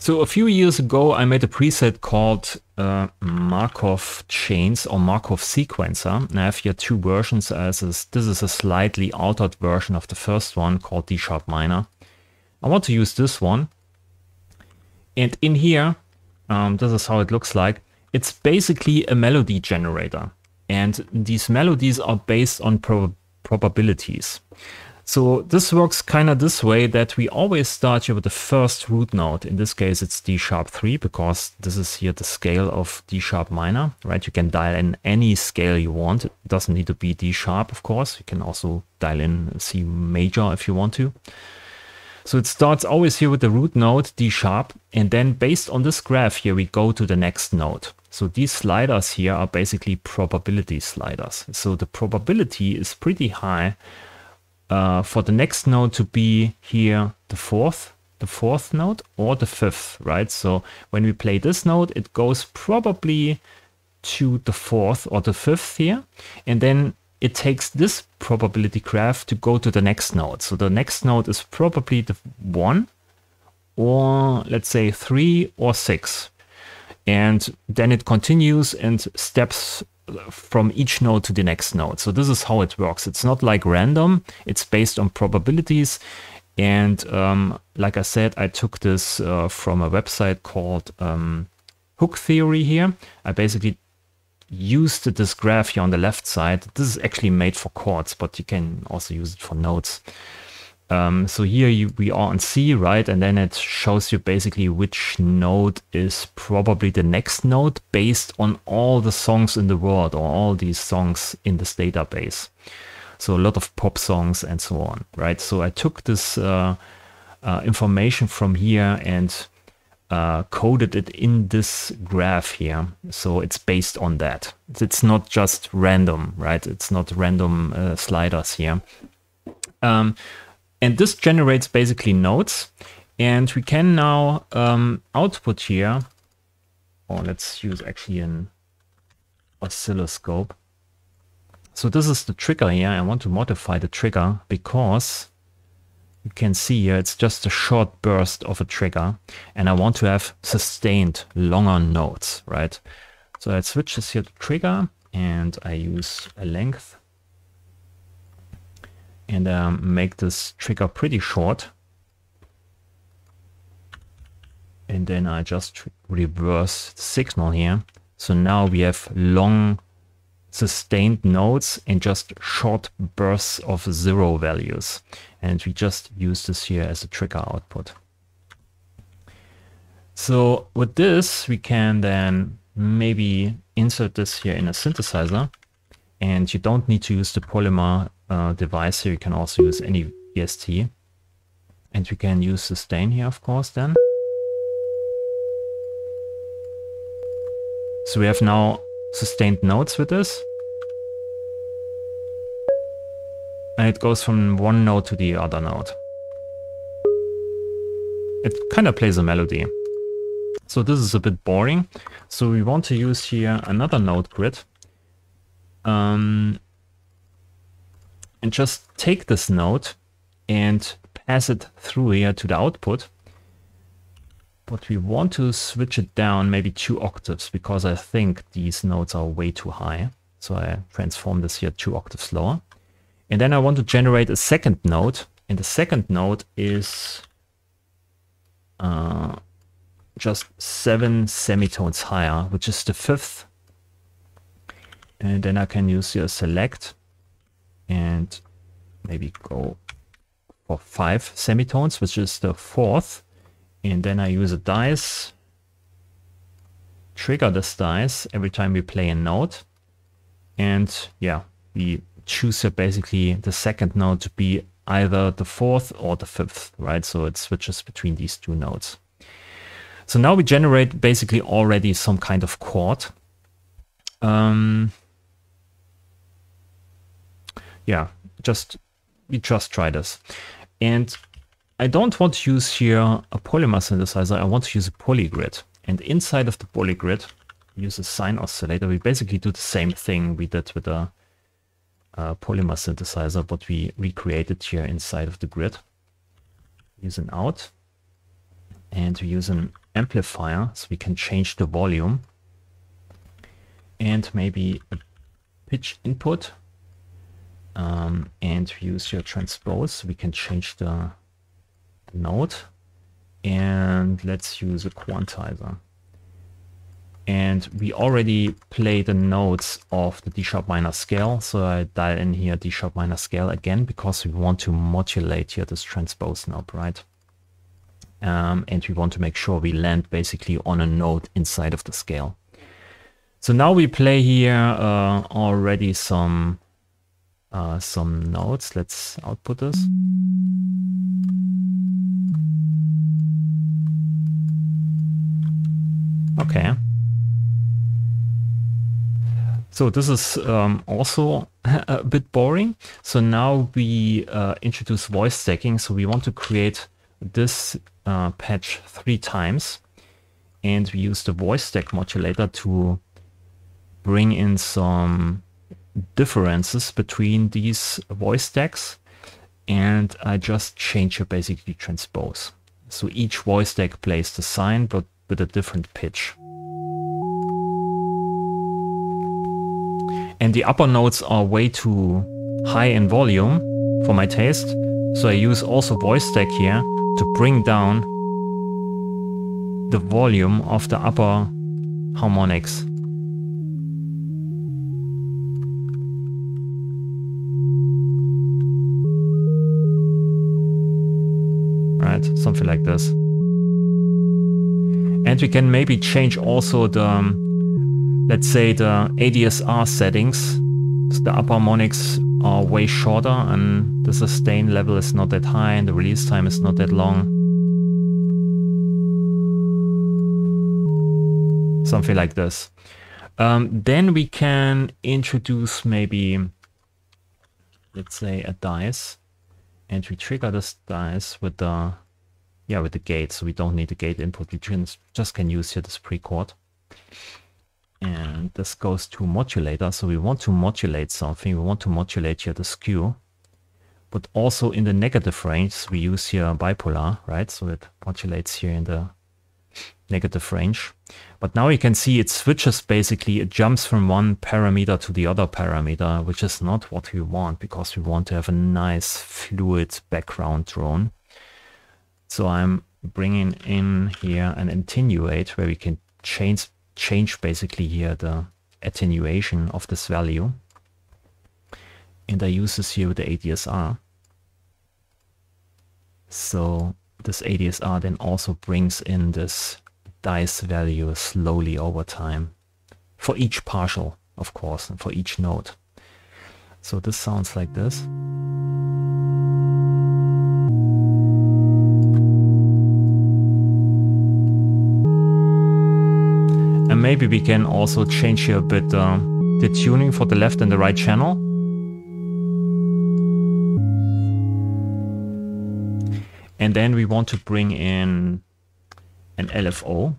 So a few years ago, I made a preset called uh, Markov chains or Markov sequencer. And I have here two versions. As this is a slightly altered version of the first one called D sharp minor. I want to use this one. And in here, um, this is how it looks like. It's basically a melody generator. And these melodies are based on prob probabilities. So this works kind of this way that we always start here with the first root note. In this case, it's D sharp 3 because this is here the scale of D sharp minor, right? You can dial in any scale you want. It doesn't need to be D sharp, of course. You can also dial in C major if you want to. So it starts always here with the root note D sharp. And then based on this graph here, we go to the next note. So these sliders here are basically probability sliders. So the probability is pretty high uh, for the next node to be here the fourth, the fourth note or the fifth, right? So when we play this note, it goes probably to the fourth or the fifth here. And then it takes this probability graph to go to the next node. So the next node is probably the one or let's say three or six. And then it continues and steps from each node to the next node. So this is how it works. It's not like random. It's based on probabilities. And um, like I said, I took this uh, from a website called um, Hooktheory here. I basically used this graph here on the left side. This is actually made for chords, but you can also use it for notes. Um, so here you, we are on C, right? And then it shows you basically which node is probably the next node based on all the songs in the world or all these songs in this database. So a lot of pop songs and so on, right? So I took this uh, uh, information from here and uh, coded it in this graph here. So it's based on that. It's not just random, right? It's not random uh, sliders here. Um, and this generates basically nodes. And we can now um, output here, or let's use actually an oscilloscope. So this is the trigger here. I want to modify the trigger because you can see here it's just a short burst of a trigger and I want to have sustained longer nodes, right? So I switch this here to trigger and I use a length and um, make this trigger pretty short. And then I just reverse the signal here. So now we have long sustained nodes and just short bursts of zero values. And we just use this here as a trigger output. So with this, we can then maybe insert this here in a synthesizer. And you don't need to use the polymer uh, device here. You can also use any VST. And we can use sustain here, of course, then. So we have now sustained notes with this. And it goes from one node to the other node. It kind of plays a melody. So this is a bit boring. So we want to use here another note grid. Um, and just take this node and pass it through here to the output. But we want to switch it down maybe two octaves because I think these notes are way too high. So I transform this here two octaves lower. And then I want to generate a second node. And the second node is uh, just seven semitones higher, which is the fifth. And then I can use here select and maybe go for five semitones, which is the fourth. And then I use a dice, trigger this dice every time we play a note. And yeah, we choose basically the second note to be either the fourth or the fifth, right? So it switches between these two notes. So now we generate basically already some kind of chord. Um, yeah, just we just try this. And I don't want to use here a polymer synthesizer. I want to use a polygrid. And inside of the polygrid, use a sine oscillator. We basically do the same thing we did with a, a polymer synthesizer, but we recreated here inside of the grid. Use an out. And we use an amplifier so we can change the volume and maybe a pitch input um, and use your transpose we can change the note and let's use a quantizer and we already play the notes of the D sharp minor scale. So I dial in here D sharp minor scale again because we want to modulate here this transpose knob, right? Um, and we want to make sure we land basically on a note inside of the scale. So now we play here uh, already some uh, some notes. Let's output this. Okay. So this is um, also a bit boring. So now we uh, introduce voice stacking. So we want to create this uh, patch three times. And we use the voice stack modulator to bring in some differences between these voice stacks. And I just change here basically transpose. So each voice stack plays the sine, but with a different pitch. and the upper notes are way too high in volume for my taste. So I use also voice stack here to bring down the volume of the upper harmonics. Like this. And we can maybe change also the um, let's say the ADSR settings, so the upper harmonics are way shorter and the sustain level is not that high and the release time is not that long. Something like this. Um, then we can introduce maybe, let's say a dice and we trigger this dice with the, yeah, with the gate. So we don't need the gate input. We just can use here this pre-cord and this goes to modulator. So we want to modulate something. We want to modulate here the skew, but also in the negative range, we use here bipolar, right? So it modulates here in the negative range. But now you can see it switches basically, it jumps from one parameter to the other parameter, which is not what we want because we want to have a nice fluid background drone. So I'm bringing in here an attenuate where we can change change basically here the attenuation of this value. And I use this here with the ADSR. So this ADSR then also brings in this dice value slowly over time for each partial, of course, and for each note. So this sounds like this. And maybe we can also change here a bit uh, the tuning for the left and the right channel. And then we want to bring in an LFO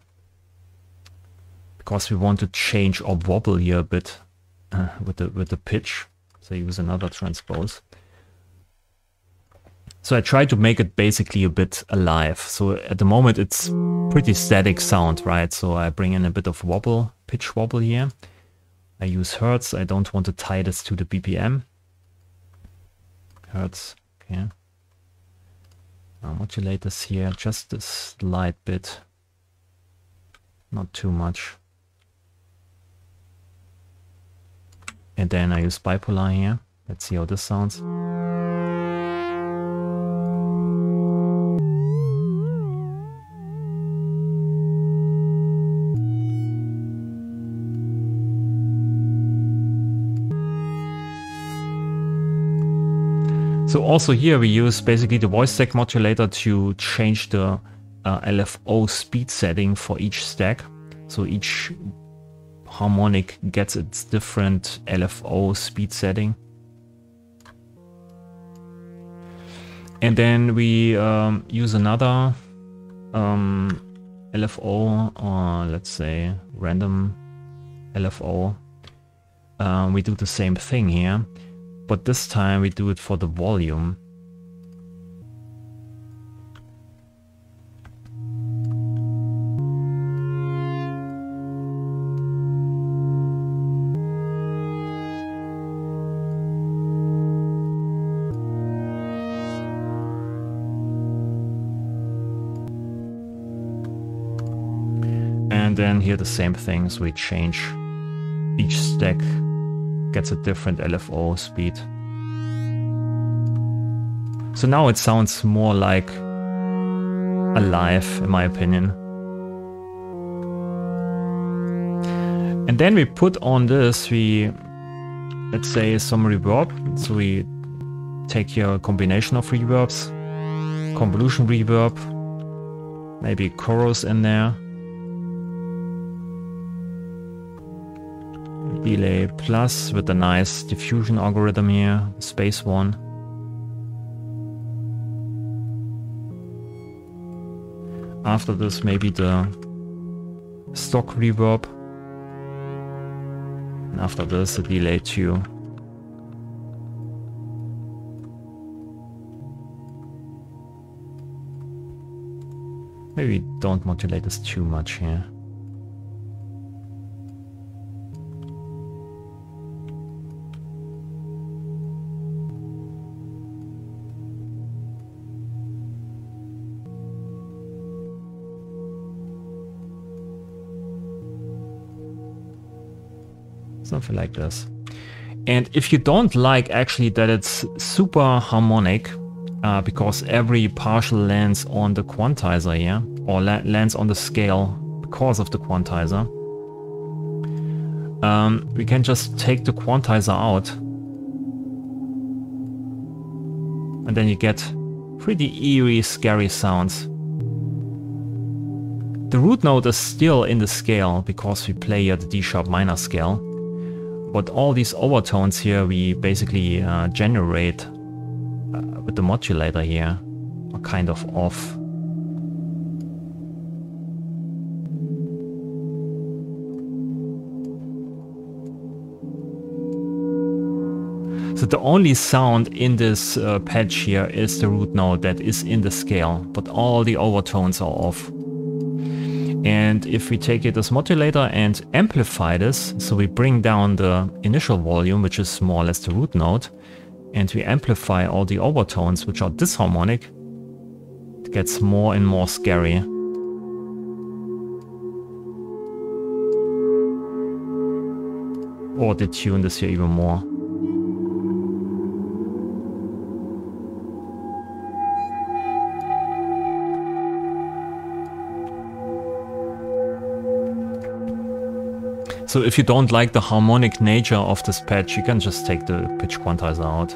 because we want to change or wobble here a bit uh, with the with the pitch. So use another transpose. So I try to make it basically a bit alive. So at the moment it's pretty static sound, right? So I bring in a bit of wobble, pitch wobble here. I use Hertz. I don't want to tie this to the BPM. Hertz, okay. I'll modulate this here just a slight bit. Not too much. And then I use bipolar here. Let's see how this sounds. So also here we use basically the voice stack modulator to change the uh, LFO speed setting for each stack. So each harmonic gets its different LFO speed setting. And then we um, use another um, LFO or let's say random LFO. Um, we do the same thing here but this time we do it for the volume. And then here the same things we change each stack gets a different LFO speed. So now it sounds more like alive, in my opinion. And then we put on this, we, let's say some reverb. So we take here a combination of reverbs, convolution reverb, maybe chorus in there. Delay plus with a nice diffusion algorithm here, space one. After this, maybe the stock reverb. And after this, a delay too. Maybe don't modulate this too much here. Something like this. And if you don't like actually that it's super harmonic, uh, because every partial lands on the quantizer here, or la lands on the scale because of the quantizer, um, we can just take the quantizer out. And then you get pretty eerie, scary sounds. The root note is still in the scale because we play at the D sharp minor scale. But all these overtones here we basically uh, generate uh, with the modulator here are kind of off. So the only sound in this uh, patch here is the root note that is in the scale, but all the overtones are off. And if we take it as modulator and amplify this, so we bring down the initial volume, which is more or less the root note, and we amplify all the overtones, which are disharmonic, it gets more and more scary. Or detune this here even more. So if you don't like the harmonic nature of this patch, you can just take the pitch quantizer out.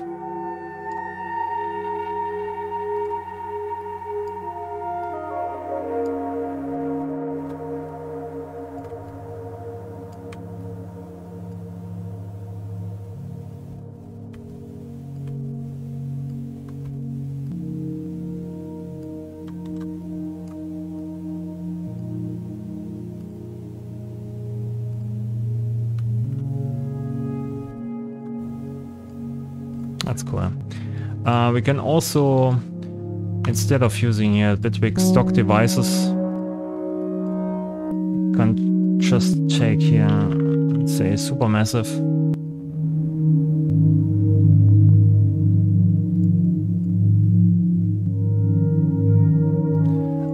Uh, we can also, instead of using here Bitwig stock devices, can just take here, let's say Supermassive.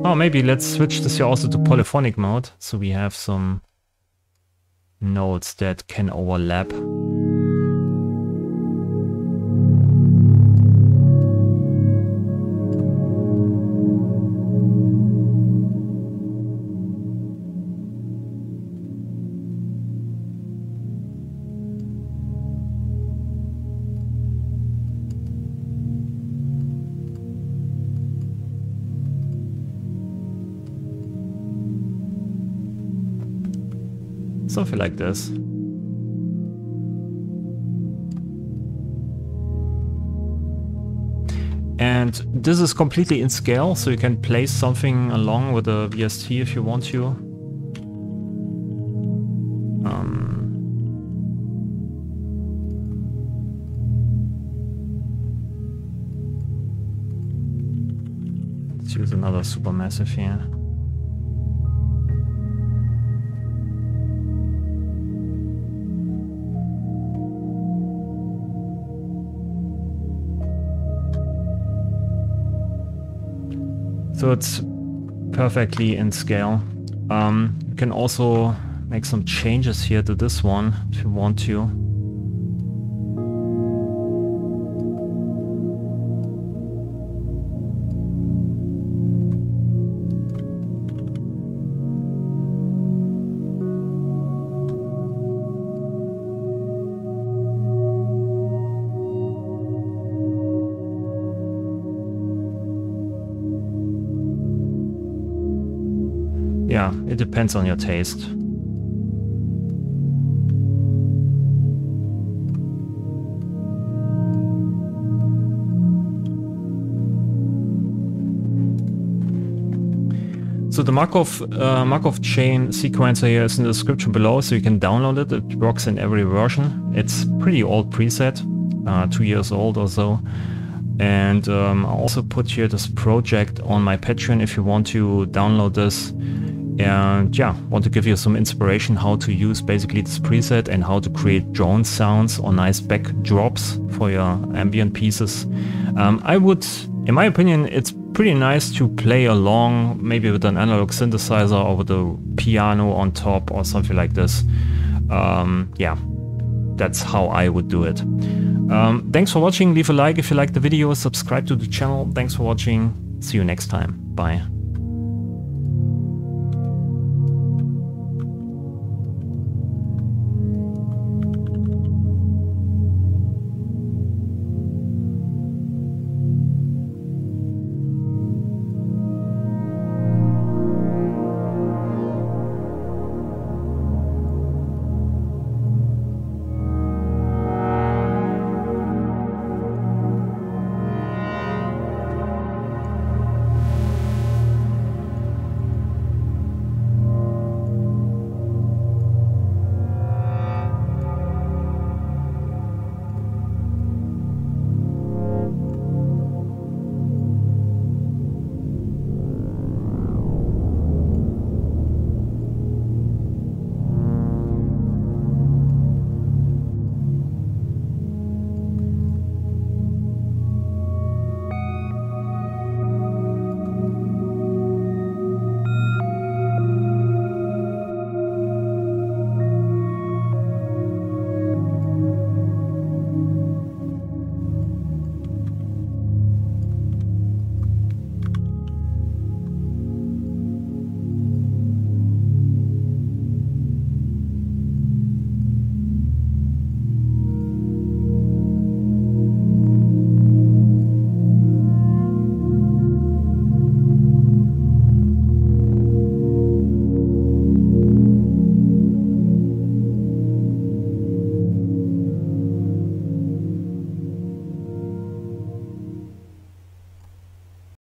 Oh, maybe let's switch this here also to polyphonic mode, so we have some notes that can overlap. Something like this. And this is completely in scale, so you can place something along with a VST if you want to. Um, let's use another supermassive here. So it's perfectly in scale. Um, you can also make some changes here to this one if you want to. It depends on your taste. So the Markov uh, Markov chain sequencer here is in the description below, so you can download it. It works in every version. It's pretty old preset, uh, two years old or so. And um, I also put here this project on my Patreon if you want to download this and yeah, want to give you some inspiration how to use basically this preset and how to create drone sounds or nice backdrops for your ambient pieces. Um, I would, in my opinion, it's pretty nice to play along maybe with an analog synthesizer or with a piano on top or something like this. Um, yeah, that's how I would do it. Um, thanks for watching. Leave a like if you liked the video. Subscribe to the channel. Thanks for watching. See you next time. Bye.